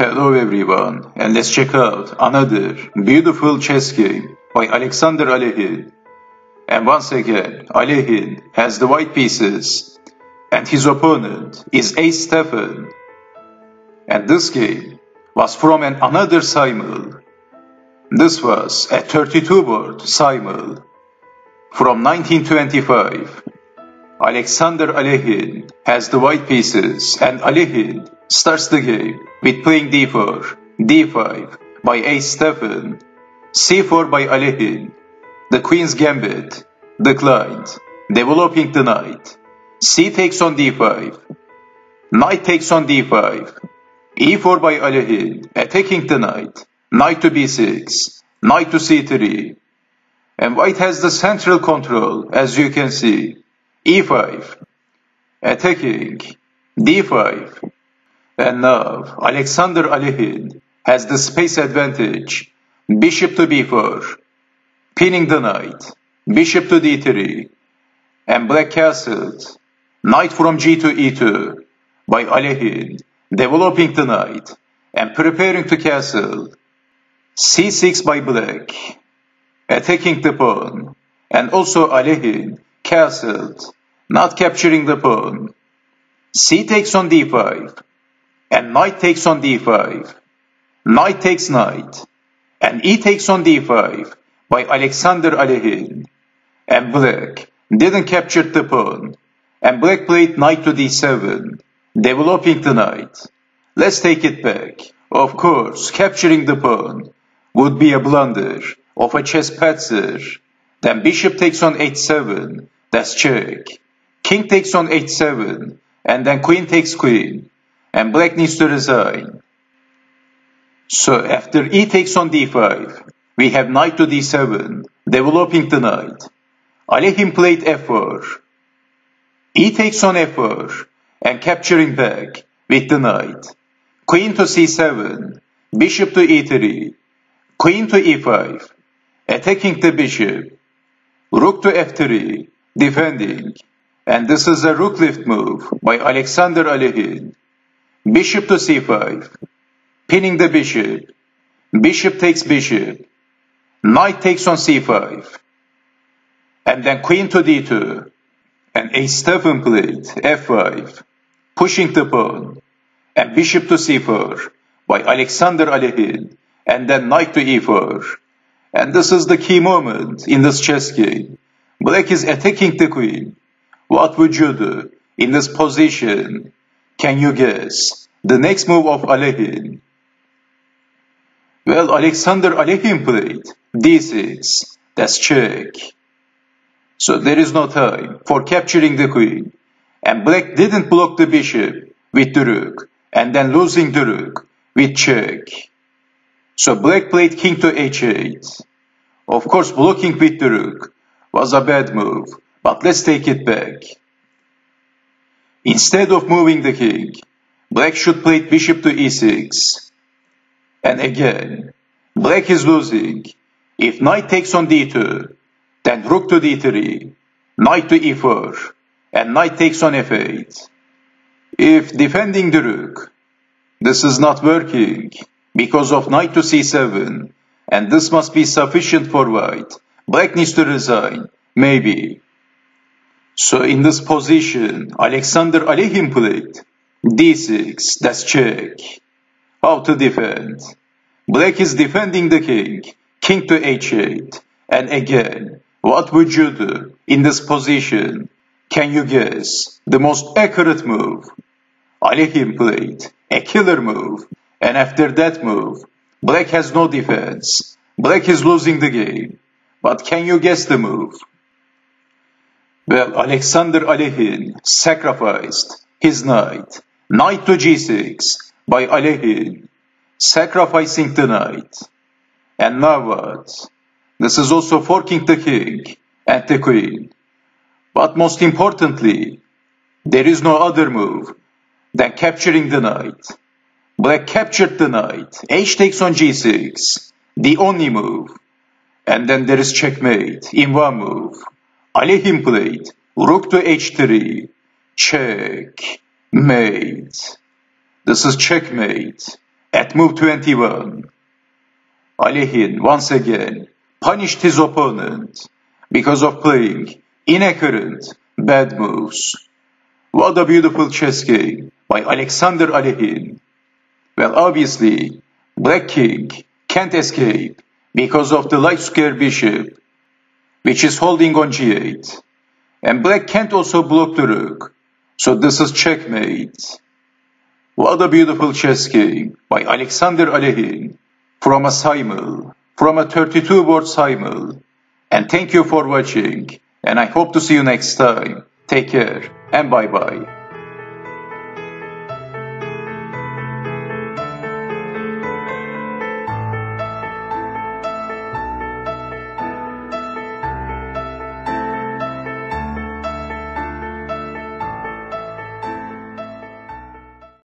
Hello everyone, and let's check out another beautiful chess game by Alexander Alekhine. And once again, Alekhine has the white pieces, and his opponent is Ace Stephan. And this game was from an another simul. This was a 32-board simul from 1925. Alexander Alekhine has the white pieces, and Alekhine starts the game with playing d4, d5 by Ace Stephan, c4 by Alekhine, the Queen's Gambit, declined, developing the knight, c takes on d5, knight takes on d5, e4 by Alekhine, attacking the knight, knight to b6, knight to c3, and white has the central control, as you can see, e5, attacking, d5, and now Alexander Alekhine has the space advantage. Bishop to b4, pinning the knight. Bishop to d3, and black castled. Knight from g to e2 by Alekhine, developing the knight and preparing to castle. c6 by black, attacking the pawn, and also Alekhine castled, not capturing the pawn. c takes on d5, and knight takes on d5, knight takes knight, and e takes on d5 by Alexander Alekhine, and black didn't capture the pawn, and black played knight to d7, developing the knight. Let's take it back. Of course, capturing the pawn would be a blunder of a chess patzer. Then bishop takes on h7, that's check. King takes on h7, and then queen takes queen and black needs to resign. So after e takes on d5, we have knight to d7, developing the knight. Alekhine played f4. e takes on f4, and capturing back with the knight. Queen to c7, bishop to e3, queen to e5, attacking the bishop, rook to f3, defending, and this is a rook lift move by Alexander Alekhine. Bishop to c5, pinning the bishop. Bishop takes bishop. Knight takes on c5. And then queen to d2. And a7 played f5, pushing the pawn. And bishop to c4 by Alexander Alekhine. And then knight to e4. And this is the key moment in this chess game. Black is uh, attacking the queen. What would you do in this position? Can you guess the next move of Alekhine? Well, Alexander Alekhine played d6. That's check. So there is no time for capturing the queen. And black didn't block the bishop with the rook and then losing the rook with check. So black played king to h8. Of course, blocking with the rook was a bad move, but let's take it back. Instead of moving the king, black should play bishop to e6. And again, black is losing. If knight takes on d2, then rook to d3, knight to e4, and knight takes on f8. If defending the rook, this is not working because of knight to c7, and this must be sufficient for white. Black needs to resign, maybe. So in this position, Alexander Alekhine played d6, that's check. How to defend? Black is defending the king, king to h8. And again, what would you do in this position? Can you guess the most accurate move? Alekhine played a killer move, and after that move, Black has no defense. Black is losing the game. But can you guess the move? Well, Alexander Alekhine sacrificed his knight, knight to g6 by Alekhine, sacrificing the knight. And now what? This is also forking the king and the queen. But most importantly, there is no other move than capturing the knight. Black captured the knight, h takes on g6, the only move. And then there is checkmate in one move. Alekhine played rook to h3, Checkmate. This is checkmate. at move 21. Alekhine once again punished his opponent because of playing inaccurate, bad moves. What a beautiful chess game by Alexander Alekhine. Well, obviously, Black King can't escape because of the light square bishop, which is holding on g8. And Black can't also block the rook, so this is checkmate. What a beautiful chess game by Alexander Alekhine from a simul, from a 32 board simul. And thank you for watching, and I hope to see you next time. Take care, and bye bye.